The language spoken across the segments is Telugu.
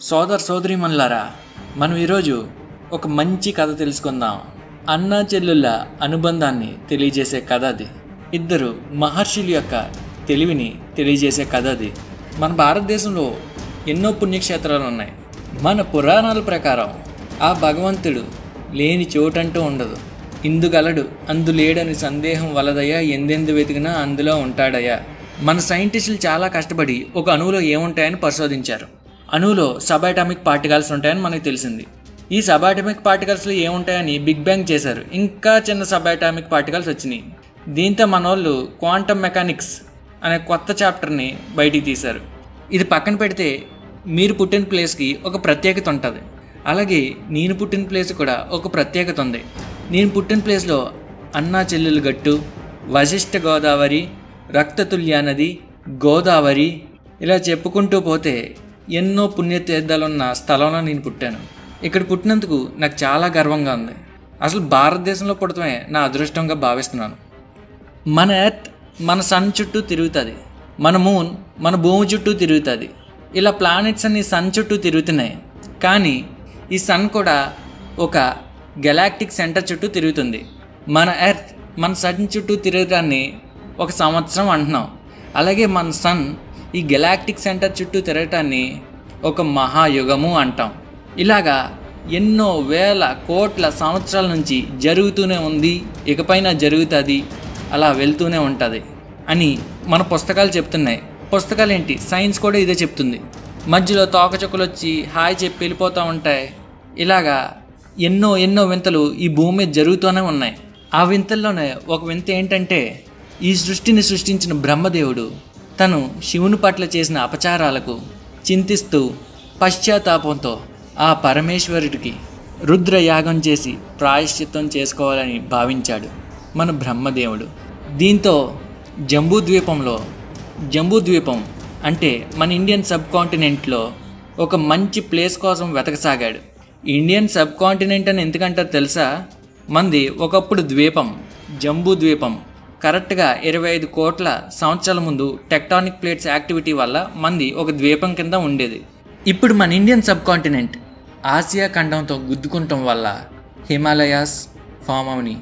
సోదర సోదరీమణులారా మనం ఈరోజు ఒక మంచి కథ తెలుసుకుందాం. అన్నా చెల్లుళ్ళ అనుబంధాన్ని తెలియజేసే కథ అది. ఇద్దరు మహర్షుల యొక్క తెలివిని తెలియజేసే కథ అది. మన భారతదేశంలో ఎన్నో పుణ్యక్షేత్రాలు ఉన్నాయి. మన పురాణాల ప్రకారం ఆ భగవంతుడు లేని చోటంటూ ఉండదు. ఇందుగలడు అందులేడని సందేహం వలదయ్యా ఎందెందు వెతికినా అందులో ఉంటాడయ్యా. మన సైంటిస్టులు చాలా కష్టపడి ఒక అణువులో ఏముంటాయని పరిశోధించారు. అణువులో సబాటమిక్ పార్టికల్స్ ఉంటాయని మనకు తెలిసింది. ఈ సబాటమిక్ పార్టికల్స్లో ఏముంటాయని బిగ్ బ్యాంగ్ చేశారు. ఇంకా చిన్న సబాటమిక్ పార్టికల్స్ వచ్చినాయి. దీంతో మన వాళ్ళు క్వాంటమ్ మెకానిక్స్ అనే కొత్త చాప్టర్ని బయటికి తీశారు. ఇది పక్కన పెడితే మీరు పుట్టిన ప్లేస్కి ఒక ప్రత్యేకత ఉంటుంది. అలాగే నేను పుట్టిన ప్లేస్ కూడా ఒక ప్రత్యేకత ఉంది. నేను పుట్టిన ప్లేస్లో అన్నా చెల్లెలు గట్టు వశిష్ఠ గోదావరి రక్తతుల్య నది గోదావరి ఇలా చెప్పుకుంటూ పోతే ఎన్నో పుణ్యతీర్థాలున్న స్థలంలో నేను పుట్టాను. ఇక్కడ పుట్టినందుకు నాకు చాలా గర్వంగా ఉంది. అసలు భారతదేశంలో పుట్టడమే నా అదృష్టంగా భావిస్తున్నాను. మన ఎర్త్ మన సన్ చుట్టూ తిరుగుతుంది. మన మూన్ మన భూమి చుట్టూ తిరుగుతుంది. ఇలా ప్లానెట్స్ అన్ని సన్ చుట్టూ తిరుగుతున్నాయి. కానీ ఈ సన్ కూడా ఒక గెలాక్టిక్ సెంటర్ చుట్టూ తిరుగుతుంది. మన ఎర్త్ మన సన్ చుట్టూ తిరగడాన్ని ఒక సంవత్సరం అంటున్నాం. అలాగే మన సన్ ఈ గెలాక్టిక్ సెంటర్ చుట్టూ తిరగటాన్ని ఒక మహాయుగము అంటాం. ఇలాగా ఎన్నో వేల కోట్ల సంవత్సరాల నుంచి జరుగుతూనే ఉంది ఇకపైన జరుగుతుంది అలా వెళ్తూనే ఉంటుంది అని మన పుస్తకాలు చెప్తున్నాయి. పుస్తకాలు ఏంటి సైన్స్ కూడా ఇదే చెప్తుంది. మధ్యలో తోకచుక్కలు వచ్చి హాయ్ చెప్పి వెళ్ళిపోతూ ఉంటాయి. ఇలాగా ఎన్నో ఎన్నో వింతలు ఈ భూమి మీద జరుగుతూనే ఉన్నాయి. ఆ వింతల్లోనే ఒక వింత ఏంటంటే ఈ సృష్టిని సృష్టించిన బ్రహ్మదేవుడు తను శివుని పట్ల చేసిన అపచారాలకు చింతిస్తూ పశ్చాత్తాపంతో ఆ పరమేశ్వరుడికి రుద్ర యాగం చేసి ప్రాయశ్చిత్తం చేసుకోవాలని భావించాడు మన బ్రహ్మదేవుడు. దీంతో జంబూద్వీపంలో జంబూద్వీపం అంటే మన ఇండియన్ సబ్ కాంటినెంట్లో ఒక మంచి ప్లేస్ కోసం వెతకసాగాడు. ఇండియన్ సబ్ కాంటినెంట్ అని ఎందుకంటారు తెలుసా? మంది ఒకప్పుడు ద్వీపం జంబూ ద్వీపం కరెక్ట్గా ఇరవై ఐదు కోట్ల సంవత్సరాల ముందు టెక్టానిక్ ప్లేట్స్ యాక్టివిటీ వల్ల మంది ఒక ద్వీపం కింద ఉండేది. ఇప్పుడు మన ఇండియన్ సబ్ కాంటినెంట్ ఆసియా ఖండంతో గుద్దుకుంటం వల్ల హిమాలయాస్ ఫామ్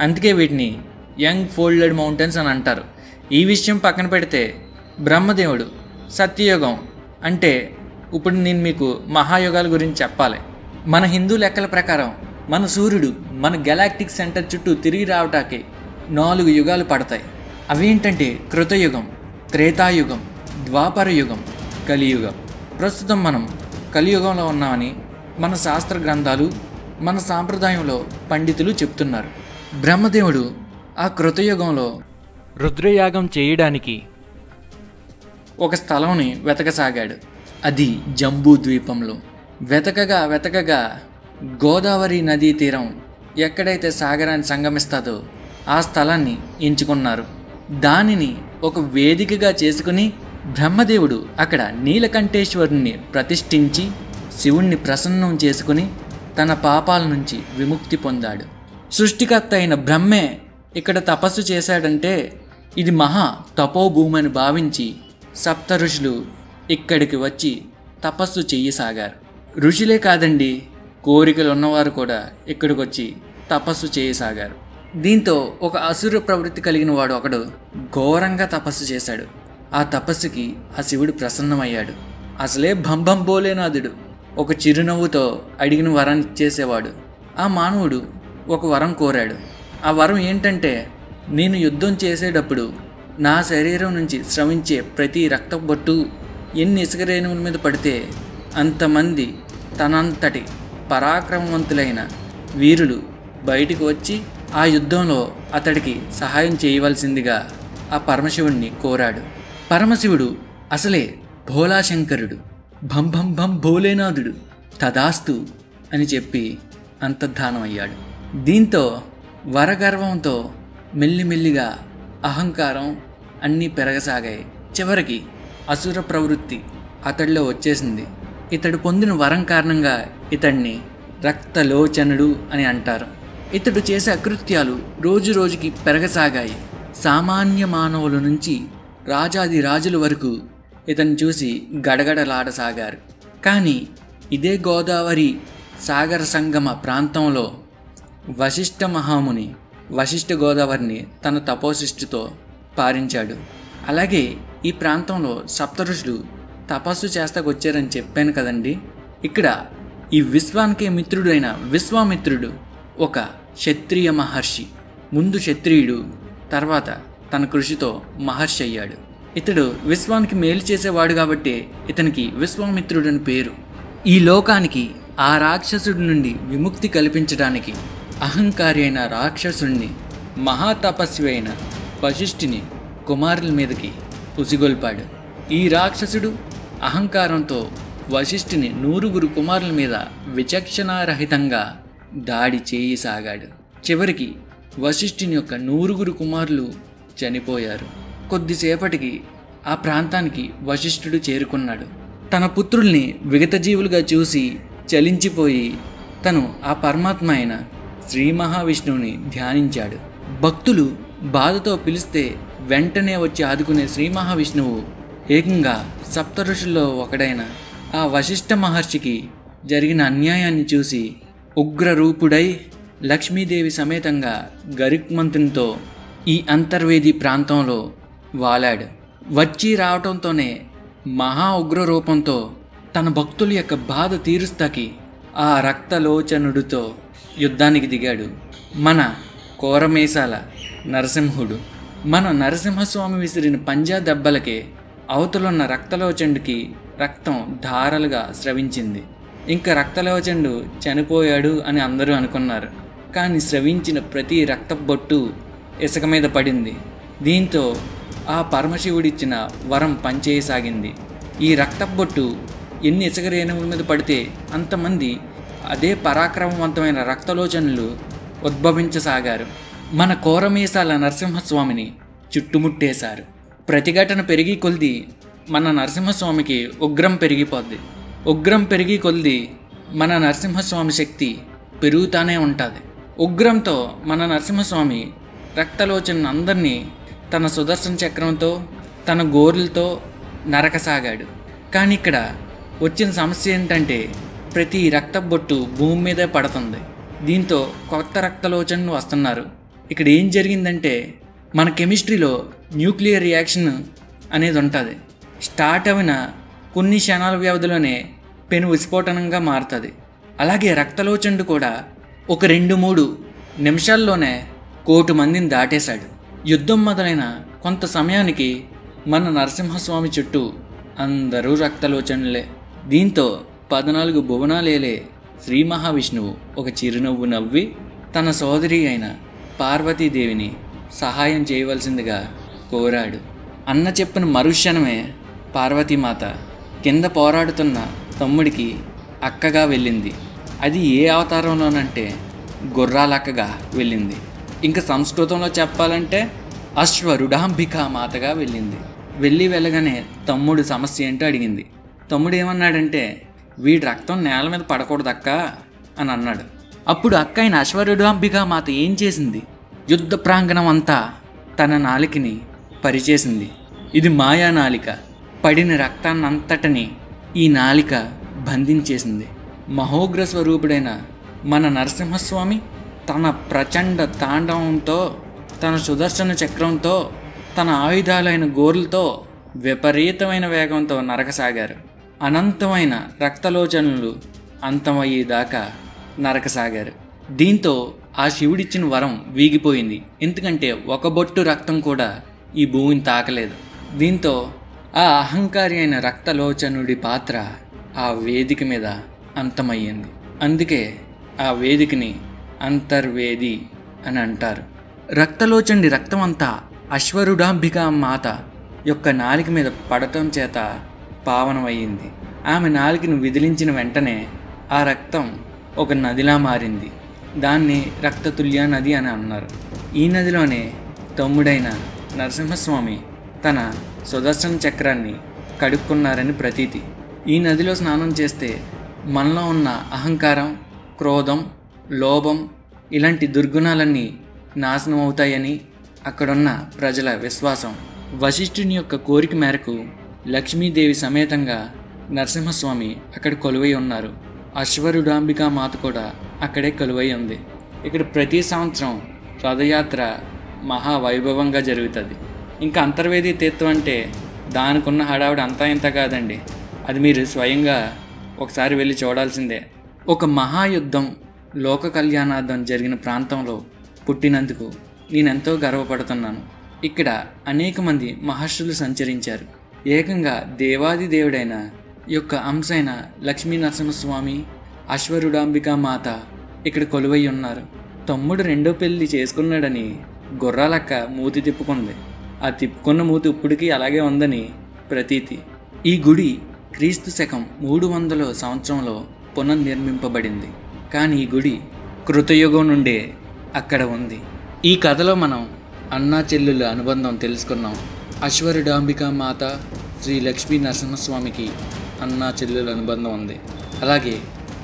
అందుకే వీటిని యంగ్ ఫోల్డెడ్ మౌంటైన్స్ అని అంటారు. ఈ విషయం పక్కన పెడితే బ్రహ్మదేవుడు సత్యయుగం అంటే ఇప్పుడు నేను మీకు మహాయుగాల గురించి చెప్పాలి. మన హిందూ లెక్కల ప్రకారం మన సూర్యుడు మన గెలాక్టిక్ సెంటర్ చుట్టూ తిరిగి రావటానికి నాలుగు యుగాలు పడతాయి. అవేంటంటే కృతయుగం త్రేతాయుగం ద్వాపర యుగం కలియుగం. ప్రస్తుతం మనం కలియుగంలో ఉన్నామని మన శాస్త్ర గ్రంథాలు మన సాంప్రదాయంలో పండితులు చెప్తున్నారు. బ్రహ్మదేవుడు ఆ కృతయుగంలో రుద్రయాగం చేయడానికి ఒక స్థలంని వెతకసాగాడు. అది జంబూ ద్వీపంలో. వెతకగా వెతకగా గోదావరి నదీ తీరం ఎక్కడైతే సాగరాన్ని సంగమిస్తాదో ఆ స్థలాన్ని ఎంచుకున్నారు. దానిని ఒక వేదికగా చేసుకుని బ్రహ్మదేవుడు అక్కడ నీలకంఠేశ్వరుని ప్రతిష్ఠించి శివుణ్ణి ప్రసన్నం చేసుకుని తన పాపాల నుంచి విముక్తి పొందాడు. సృష్టికర్త అయిన బ్రహ్మే ఇక్కడ తపస్సు చేశాడంటే ఇది మహా తపోభూమి అని భావించి సప్త ఋషులు ఇక్కడికి వచ్చి తపస్సు చేయసాగారు. ఋషులే కాదండి కోరికలు ఉన్నవారు కూడా ఇక్కడికి వచ్చి తపస్సు చేయసాగారు. దీంతో ఒక అసురు ప్రవృత్తి కలిగిన వాడు ఒకడు ఘోరంగా తపస్సు చేశాడు. ఆ తపస్సుకి ఆ శివుడు ప్రసన్నమయ్యాడు. అసలే భంభం బోలేనాథుడు ఒక చిరునవ్వుతో అడిగిన వరాన్ని ఇచ్చేసేవాడు. ఆ మానవుడు ఒక వరం కోరాడు. ఆ వరం ఏంటంటే నేను యుద్ధం చేసేటప్పుడు నా శరీరం నుంచి శ్రవించే ప్రతి రక్తబొట్టు ఎన్ని ఇసుక రేణువుల మీద పడితే అంతమంది తనంతటి పరాక్రమవంతులైన వీరులు బయటికి వచ్చి ఆ యుద్ధంలో అతడికి సహాయం చేయవలసిందిగా ఆ పరమశివుణ్ణి కోరాడు. పరమశివుడు అసలే భోలాశంకరుడు. భం భం భం భోలేనాథుడు. తదాస్తు అని చెప్పి అంతర్ధానం అయ్యాడు దీంతో వరగర్వంతో మెల్లిమెల్లిగా అహంకారం అన్నీ పెరగసాగాయి. చివరికి అసుర ప్రవృత్తి అతడిలో వచ్చేసింది. ఇతడు పొందిన వరం కారణంగా ఇతడిని రక్తలోచనుడు అని అంటారు. ఇతడు చేసే అకృత్యాలు రోజు రోజుకి పెరగసాగాయి. సామాన్య మానవుల నుంచి రాజాది రాజుల వరకు ఇతను చూసి గడగడలాడసాగారు. కానీ ఇదే గోదావరి సాగర సంగమ ప్రాంతంలో వశిష్ఠ మహాముని వశిష్ఠ గోదావరిని తన తపోశిష్టితో పారించాడు. అలాగే ఈ ప్రాంతంలో సప్తఋషులు తపస్సు చేస్తాకొచ్చారని చెప్పాను కదండి. ఇక్కడ ఈ విశ్వానికి మిత్రుడైన విశ్వామిత్రుడు ఒక క్షత్రియ మహర్షి. ముందు క్షత్రియుడు తర్వాత తన కృషితో మహర్షి అయ్యాడు. ఇతడు విశ్వానికి మేలు చేసేవాడు కాబట్టి ఇతనికి విశ్వామిత్రుడని పేరు. ఈ లోకానికి ఆ రాక్షసుడి నుండి విముక్తి కల్పించడానికి అహంకారి అయిన రాక్షసుణ్ణి మహాతపస్వి అయిన వశిష్ఠిని కుమారుల మీదకి ఉసిగొల్పాడు. ఈ రాక్షసుడు అహంకారంతో వశిష్ఠిని నూరుగురు కుమారుల మీద విచక్షణారహితంగా దాడి చేయసాగాడు చివరికి వశిష్ఠుని యొక్క నూరుగురు కుమారులు చనిపోయారు. కొద్దిసేపటికి ఆ ప్రాంతానికి వశిష్ఠుడు చేరుకున్నాడు. తన పుత్రుల్ని విగతజీవులుగా చూసి చలించిపోయి తను ఆ పరమాత్మ అయిన శ్రీ మహావిష్ణువుని ధ్యానించాడు. భక్తులు బాధతో పిలిస్తే వెంటనే వచ్చి ఆదుకునే శ్రీ మహావిష్ణువు ఏకంగా సప్త ఋషుల్లో ఒకడైన ఆ వశిష్ఠ మహర్షికి జరిగిన అన్యాయాన్ని చూసి ఉగ్రరూపుడై లక్ష్మీదేవి సమేతంగా గరిక్మంతునితో ఈ అంతర్వేది ప్రాంతంలో వాలాడు. వచ్చి రావటంతోనే మహా ఉగ్ర రూపంతో తన భక్తుల యొక్క బాధ తీరుస్తాకి ఆ రక్తలోచనుడితో యుద్ధానికి దిగాడు మన కోరమేసాల నరసింహుడు. మన నరసింహస్వామి విసిరిన పంజా దెబ్బలకే అవతలున్న రక్తలోచనుడికి రక్తం ధారలుగా స్రవించింది. ఇంకా రక్తలోచండు చనిపోయాడు అని అందరూ అనుకున్నారు. కానీ స్రవించిన ప్రతి రక్తబొట్టు ఇసుక మీద పడింది. దీంతో ఆ పరమశివుడిచ్చిన వరం పనిచేయసాగింది. ఈ రక్తబొట్టు ఎన్ని ఇసుక రేణువుల మీద పడితే అంతమంది అదే పరాక్రమవంతమైన రక్తలోచనలు ఉద్భవించసాగారు. మన కోరమీసాల నరసింహస్వామిని చుట్టుముట్టేశారు. ప్రతిఘటన పెరిగి కొలిది మన నరసింహస్వామికి ఉగ్రం పెరిగిపోద్ది. ఉగ్రం పెరిగి కొద్ది మన నరసింహస్వామి శక్తి పెరుగుతానే ఉంటుంది. ఉగ్రంతో మన నరసింహస్వామి రక్తలోచన అందరినీ తన సుదర్శన చక్రంతో తన గోర్లతో నరకసాగాడు. కానీ ఇక్కడ వచ్చిన సమస్య ఏంటంటే ప్రతి రక్తబొట్టు భూమి మీదే పడుతుంది. దీంతో కొత్త రక్తలోచనలు వస్తున్నారు. ఇక్కడ ఏం జరిగిందంటే మన కెమిస్ట్రీలో న్యూక్లియర్ రియాక్షన్ అనేది ఉంటుంది. స్టార్ట్ అయిన కొన్ని క్షణాల వ్యవధిలోనే పెను విస్ఫోటనంగా మారుతుంది. అలాగే రక్తలోచండు కూడా ఒక రెండు మూడు నిమిషాల్లోనే కోటి మందిని దాటేశాడు. యుద్ధం మొదలైన కొంత సమయానికి మన నరసింహస్వామి చుట్టూ అందరూ రక్తలోచనులే. దీంతో పద్నాలుగు భువనాలేలే శ్రీ మహావిష్ణువు ఒక చిరునవ్వు నవ్వి తన సోదరి అయిన పార్వతీదేవిని సహాయం చేయవలసిందిగా కోరాడు. అన్న చెప్పిన మరుక్షణమే పార్వతీమాత కింద పోరాడుతున్న తమ్ముడికి అక్కగా వెళ్ళింది. అది ఏ అవతారంలోనంటే గుర్రాలక్కగా వెళ్ళింది. ఇంకా సంస్కృతంలో చెప్పాలంటే అశ్వరుడాంబికా మాతగా వెళ్ళింది. వెళ్ళి వెళ్ళగానే తమ్ముడు సమస్య ఏంటో అడిగింది. తమ్ముడు ఏమన్నాడంటే వీడి రక్తం నేల మీద పడకూడదక్క అని అన్నాడు. అప్పుడు అక్క అయిన అశ్వరుడాంబికా మాత ఏం చేసింది? యుద్ధ ప్రాంగణం అంతా తన నాలికని పరిచేసింది. ఇది మాయా నాలిక పడిన రక్తాన్నంతటిని ఈ నాలిక బంధించేసింది. మహోగ్ర స్వరూపుడైన మన నరసింహస్వామి తన ప్రచండ తాండవంతో తన సుదర్శన చక్రంతో తన ఆయుధాలైన గోర్లతో విపరీతమైన వేగంతో నరకసాగారు. అనంతమైన రక్తలోచనలు అంతమయ్యేదాకా నరకసాగారు. దీంతో ఆ శివుడిచ్చిన వరం వీగిపోయింది. ఎందుకంటే ఒక బొట్టు రక్తం కూడా ఈ భూమిని తాకలేదు. దీంతో ఆ అహంకారి అయిన రక్తలోచనుడి పాత్ర ఆ వేదిక మీద అంతమయ్యింది. అందుకే ఆ వేదికని అంతర్వేది అని అంటారు. రక్తలోచండి రక్తం అంతా అశ్వరుడాంబిక మాత యొక్క నాలిక మీద పడటం చేత పావనమయ్యింది. ఆమె నాలికను విదిలించిన వెంటనే ఆ రక్తం ఒక నదిలా మారింది. దాన్ని రక్తతుల్య నది అని అన్నారు. ఈ నదిలోనే తమ్ముడైన నరసింహస్వామి తన సుదర్శన చక్రాన్ని కడుక్కున్నారని ప్రతీతి. ఈ నదిలో స్నానం చేస్తే మనలో ఉన్న అహంకారం క్రోధం లోభం ఇలాంటి దుర్గుణాలన్నీ నాశనం అవుతాయని అక్కడున్న ప్రజల విశ్వాసం. వశిష్ఠుని యొక్క కోరిక మేరకు లక్ష్మీదేవి సమేతంగా నరసింహస్వామి అక్కడ కొలువై ఉన్నారు. అశ్వరుడాంబికా మాత కూడా అక్కడే కొలువై ఉంది. ఇక్కడ ప్రతి సంవత్సరం రథయాత్ర మహావైభవంగా జరుగుతుంది. ఇంకా అంతర్వేది తీర్థం అంటే దానికున్న హడావిడి అంతా ఇంత కాదండి. అది మీరు స్వయంగా ఒకసారి వెళ్ళి చూడాల్సిందే. ఒక మహాయుద్ధం లోక కళ్యాణార్థం జరిగిన ప్రాంతంలో పుట్టినందుకు నేనెంతో గర్వపడుతున్నాను. ఇక్కడ అనేక మంది మహర్షులు సంచరించారు. ఏకంగా దేవాది దేవుడైన యొక్క అంశైన లక్ష్మీ నరసింహస్వామి అశ్వరుడాంబికా మాత ఇక్కడ కొలువై ఉన్నారు. తమ్ముడు రెండో పెళ్ళి చేసుకున్నాడని గుర్రాలక్క మూతి తిప్పుకుంది. ఆ తిప్పుకున్న మూతి ఇప్పటికీ అలాగే ఉందని ప్రతీతి. ఈ గుడి క్రీస్తు శకం మూడు వందల సంవత్సరంలో పునర్నిర్మింపబడింది. కానీ ఈ గుడి కృతయుగం నుండే అక్కడ ఉంది. ఈ కథలో మనం అన్నా చెల్లుల అనుబంధం తెలుసుకున్నాం. అశ్వరుడాంబికా మాత శ్రీ లక్ష్మీ నరసింహస్వామికి అన్నా చెల్లుల అనుబంధం ఉంది. అలాగే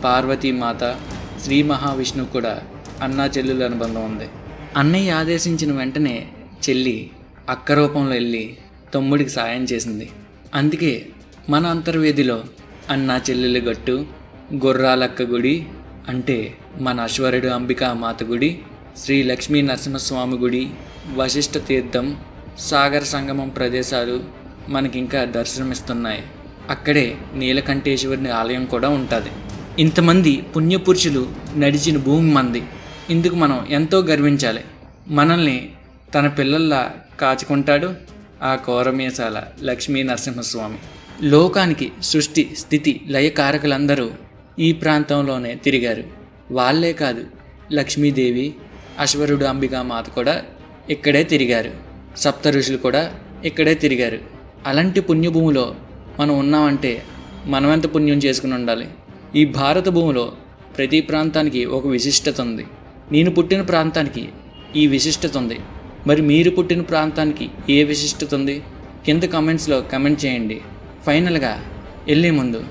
పార్వతీ మాత శ్రీ మహావిష్ణువు కూడా అన్నా చెల్లుల అనుబంధం ఉంది. అన్నయ్య ఆదేశించిన వెంటనే చెల్లి అక్క రూపంలో వెళ్ళి తమ్ముడికి సాయం చేసింది. అందుకే మన అంతర్వేదిలో అన్నా చెల్లెల గట్టు గుర్రాలక్క గుడి అంటే మన అశ్వరుడు అంబికా మాత గుడి శ్రీ లక్ష్మీ నరసింహస్వామి గుడి వశిష్ఠ తీర్థం సాగర సంగమం ప్రదేశాలు మనకింకా దర్శనమిస్తున్నాయి. అక్కడే నీలకంఠేశ్వరుని ఆలయం కూడా ఉంటుంది. ఇంతమంది పుణ్యపురుషులు నడిచిన భూమి మంది. ఇందుకు మనం ఎంతో గర్వించాలి. మనల్ని తన పిల్లల్లా కాచుకుంటాడు ఆ కోరమీసాల లక్ష్మీ నరసింహస్వామి. లోకానికి సృష్టి స్థితి లయకారకులందరూ ఈ ప్రాంతంలోనే తిరిగారు. వాళ్ళే కాదు లక్ష్మీదేవి అశ్వరుడు అంబికా మాత కూడా ఇక్కడే తిరిగారు. సప్త ఋషులు కూడా ఇక్కడే తిరిగారు. అలాంటి పుణ్యభూమిలో మనం ఉన్నామంటే మనమెంత పుణ్యం చేసుకుని ఉండాలి? ఈ భారత భూమిలో ప్రతి ప్రాంతానికి ఒక విశిష్టత ఉంది. నేను పుట్టిన ప్రాంతానికి ఈ విశిష్టత ఉంది. మరి మీరు పుట్టిన ప్రాంతానికి ఏ విశిష్టత ఉంది? కింద కమెంట్స్లో కమెంట్ చేయండి. ఫైనల్గా వెళ్ళే ముందు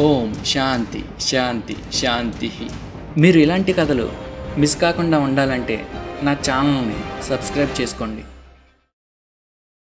ఓం శాంతి శాంతి శాంతి మీరు ఇలాంటి కథలు మిస్ కాకుండా ఉండాలంటే నా ఛానల్ని సబ్స్క్రైబ్ చేసుకోండి.